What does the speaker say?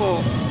po.